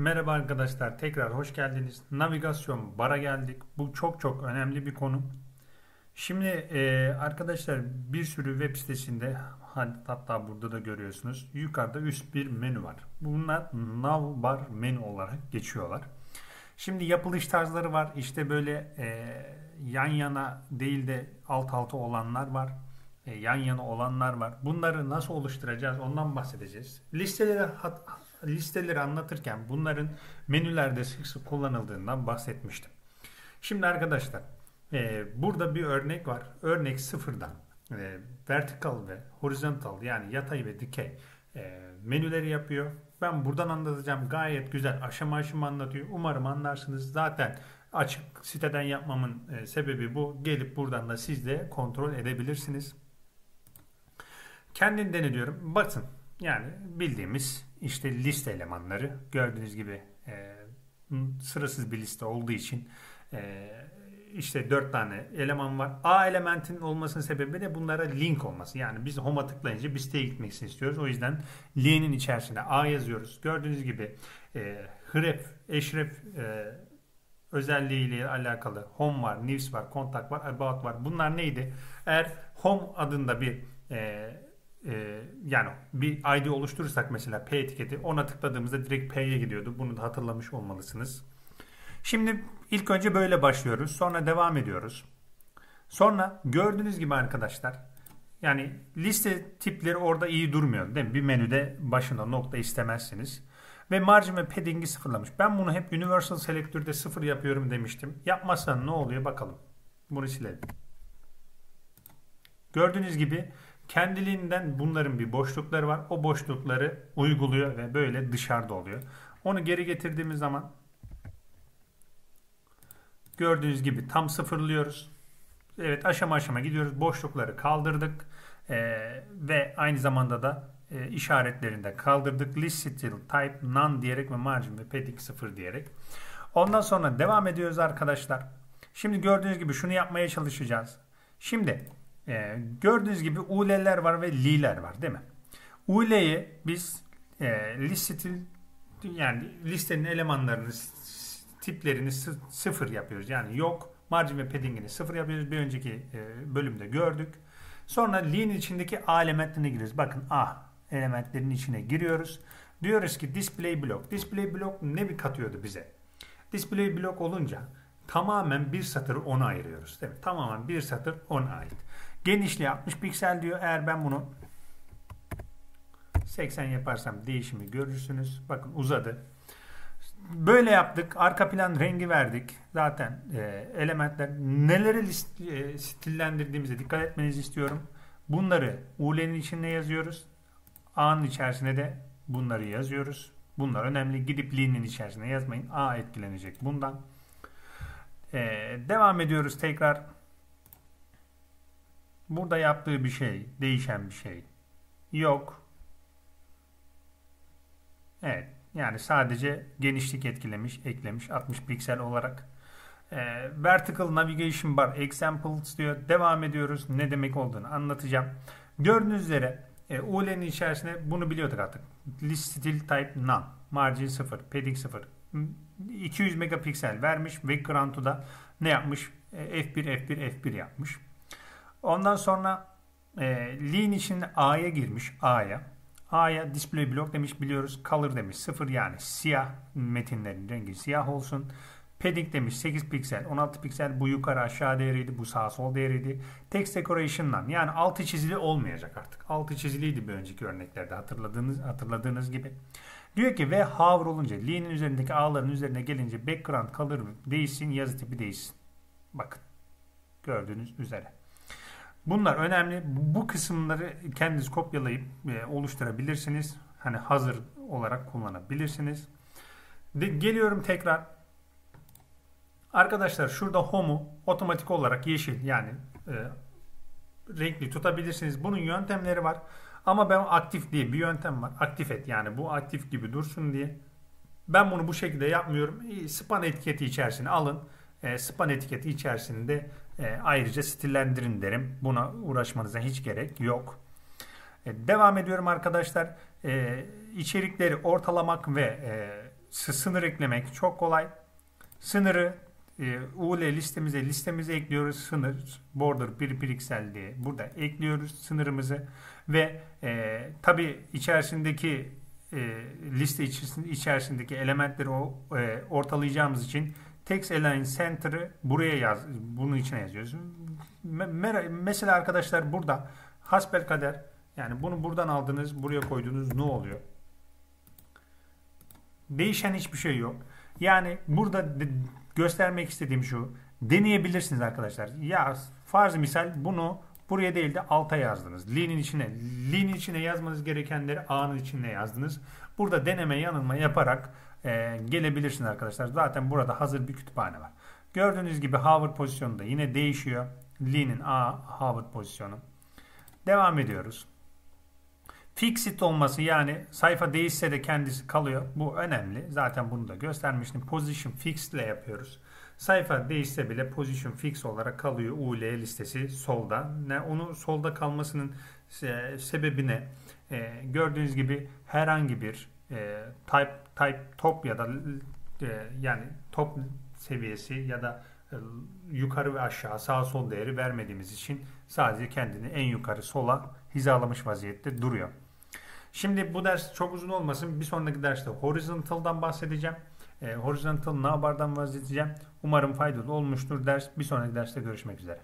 Merhaba arkadaşlar, tekrar hoş geldiniz. Navigasyon bara geldik. Bu çok çok önemli bir konu. Şimdi e, arkadaşlar bir sürü web sitesinde hatta burada da görüyorsunuz. Yukarıda üst bir menü var. Bunlar navbar menü olarak geçiyorlar. Şimdi yapılış tarzları var. İşte böyle e, yan yana değil de alt alta olanlar var. E, yan yana olanlar var. Bunları nasıl oluşturacağız ondan bahsedeceğiz. Listeleri listeleri anlatırken bunların menülerde sık sık kullanıldığından bahsetmiştim. Şimdi arkadaşlar e, burada bir örnek var. Örnek sıfırdan e, vertical ve horizontal yani yatay ve dikey e, menüleri yapıyor. Ben buradan anlatacağım. Gayet güzel aşama aşama anlatıyor. Umarım anlarsınız. Zaten açık siteden yapmamın e, sebebi bu. Gelip buradan da siz de kontrol edebilirsiniz. Kendinden ediyorum. Bakın yani bildiğimiz işte liste elemanları gördüğünüz gibi e, sırasız bir liste olduğu için e, işte dört tane eleman var. A elementin olmasının sebebi de bunlara link olması. Yani biz home'a tıklayınca bir siteye gitmesini istiyoruz. O yüzden link'in içerisinde A yazıyoruz. Gördüğünüz gibi e, href, eşref e, özelliğiyle alakalı home var, news var, kontak var, about var. Bunlar neydi? Eğer home adında bir e, e, yani bir ID oluşturursak mesela P etiketi ona tıkladığımızda direkt P'ye gidiyordu. Bunu da hatırlamış olmalısınız. Şimdi ilk önce böyle başlıyoruz. Sonra devam ediyoruz. Sonra gördüğünüz gibi arkadaşlar yani liste tipleri orada iyi durmuyor değil mi? Bir menüde başında nokta istemezsiniz. Ve margin ve padding'i sıfırlamış. Ben bunu hep Universal Selector'da sıfır yapıyorum demiştim. Yapmazsan ne oluyor bakalım. Bunu silelim. Gördüğünüz gibi kendiliğinden bunların bir boşlukları var. O boşlukları uyguluyor ve böyle dışarıda oluyor. Onu geri getirdiğimiz zaman gördüğünüz gibi tam sıfırlıyoruz. Evet aşama aşama gidiyoruz. Boşlukları kaldırdık. Ee, ve aynı zamanda da e, işaretlerinde kaldırdık. List still type none diyerek ve margin ve padding 0 diyerek. Ondan sonra devam ediyoruz arkadaşlar. Şimdi gördüğünüz gibi şunu yapmaya çalışacağız. Şimdi e, gördüğünüz gibi UL'ler var ve li'ler var değil mi? UL'yi biz e, listil yani listenin elemanlarını tiplerini sıfır yapıyoruz. Yani yok margin ve padding'ini sıfır yapıyoruz. Bir önceki e, bölümde gördük. Sonra li'nin içindeki A elementlerine giriyoruz. Bakın A elementlerinin içine giriyoruz. Diyoruz ki display block. Display block ne bir katıyordu bize? Display block olunca tamamen bir satırı ona ayırıyoruz. Değil mi? Tamamen bir satır ona ait. Genişliği 60 piksel diyor. Eğer ben bunu 80 yaparsam değişimi görürsünüz. Bakın uzadı. Böyle yaptık. Arka plan rengi verdik. Zaten e, elementler neleri list, e, stillendirdiğimize dikkat etmenizi istiyorum. Bunları UL'nin içinde yazıyoruz. A'nın içerisine de bunları yazıyoruz. Bunlar önemli. Gidip li'nin içerisine yazmayın. A etkilenecek bundan. E, devam ediyoruz tekrar. Burada yaptığı bir şey, değişen bir şey yok. Evet, yani sadece genişlik etkilemiş, eklemiş 60 piksel olarak. E, vertical Navigation Bar Examples diyor. Devam ediyoruz. Ne demek olduğunu anlatacağım. Gördüğünüz üzere e, UL'nin içerisinde bunu biliyorduk artık. List Still Type None. Margin 0, Padding 0. 200 megapiksel vermiş. Background'u da ne yapmış? E, F1, F1, F1 yapmış. Ondan sonra e, Lean içinde A'ya girmiş. A'ya. A'ya display block demiş biliyoruz. Color demiş 0 yani siyah metinlerin rengi siyah olsun. Padding demiş 8 piksel 16 piksel bu yukarı aşağı değeriydi bu sağ sol değeriydi. Text decoration'dan yani altı çizili olmayacak artık. Altı çiziliydi bir önceki örneklerde hatırladığınız hatırladığınız gibi. Diyor ki ve hover olunca Lean'in üzerindeki A'ların üzerine gelince background color değişsin yazı tipi değişsin. Bakın gördüğünüz üzere. Bunlar önemli. Bu kısımları kendiniz kopyalayıp e, oluşturabilirsiniz. Hani hazır olarak kullanabilirsiniz. De, geliyorum tekrar. Arkadaşlar şurada home'u otomatik olarak yeşil yani e, renkli tutabilirsiniz. Bunun yöntemleri var. Ama ben aktif diye bir yöntem var. Aktif et yani bu aktif gibi dursun diye. Ben bunu bu şekilde yapmıyorum. Span etiketi içerisine alın. E, span etiketi içerisinde e, ayrıca stillendirin derim. Buna uğraşmanıza hiç gerek yok. E, devam ediyorum arkadaşlar. E, içerikleri ortalamak ve e, sınır eklemek çok kolay. Sınırı e, UL listemize listemize ekliyoruz. Sınır border 1 piksel diye burada ekliyoruz sınırımızı ve e, tabi içerisindeki e, liste içerisindeki elementleri o, e, ortalayacağımız için text align center'ı buraya yaz bunun içine yazıyoruz. Mesela arkadaşlar burada hasbel kader yani bunu buradan aldınız buraya koydunuz ne oluyor? Değişen hiçbir şey yok. Yani burada göstermek istediğim şu. Deneyebilirsiniz arkadaşlar. Ya farz misal bunu buraya değil de alta yazdınız. Lean'in içine. Lean'in içine yazmanız gerekenleri A'nın içine yazdınız. Burada deneme yanılma yaparak e, gelebilirsiniz arkadaşlar. Zaten burada hazır bir kütüphane var. Gördüğünüz gibi hover pozisyonu da yine değişiyor. Lean'in A hover pozisyonu. Devam ediyoruz. Fixit olması yani sayfa değişse de kendisi kalıyor. Bu önemli. Zaten bunu da göstermiştim. Position fixed ile yapıyoruz. Sayfa değişse bile position fix olarak kalıyor. UL listesi solda. Ne onu solda kalmasının e, sebebi ne? E, gördüğünüz gibi herhangi bir e, type type top ya da e, yani top seviyesi ya da e, yukarı ve aşağı sağ sol değeri vermediğimiz için sadece kendini en yukarı sola hizalamış vaziyette duruyor. Şimdi bu ders çok uzun olmasın. Bir sonraki derste horizontal'dan bahsedeceğim. E, horizontal navbardan bahsedeceğim. Umarım faydalı olmuştur ders. Bir sonraki derste görüşmek üzere.